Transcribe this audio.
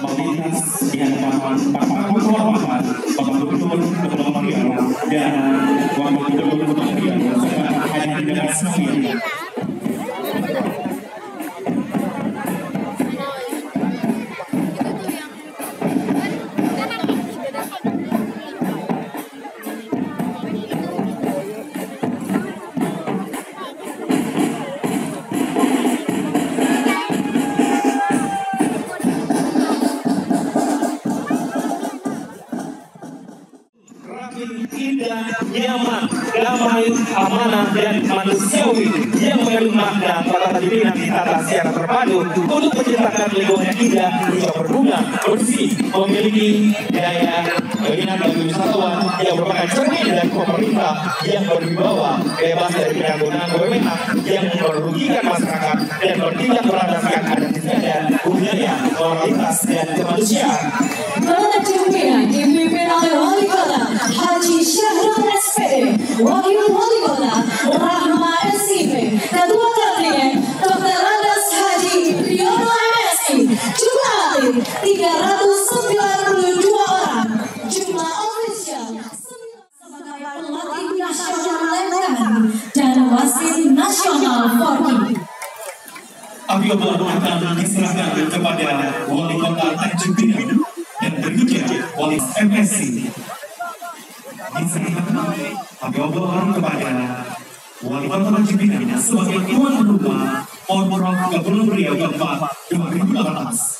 melintas di hadapan Pak Mahfud Muhammad, Bapak Gubernur Kepulauan Riau dan Wakil indah, nyaman, damai, amanah, dan manusiawi yang mengandung makna para pimpinan tata siara terpadu untuk menciptakan lingkungan yang indah, juga berbunga, bersih, memiliki daya keinginan bagi wisatawan yang merupakan cermin dari pemerintah yang berwibawa bebas dari penyalahgunaan wewenang yang merugikan masyarakat dan bertindak berdasarkan Wakil Wali Kota Rahma SIP, Ketua Kabinet Dr. Andas Haji Riono MSI, jumlah atlet 392 orang, jumlah ofisial sebagai pelatih nasional Lebanon dan wasit nasional Forky. Audio akan diserahkan kepada Wali Kota Wali Kota Cipinang sebagai tuan rumah Orbrok 30 Riau keempat 2018.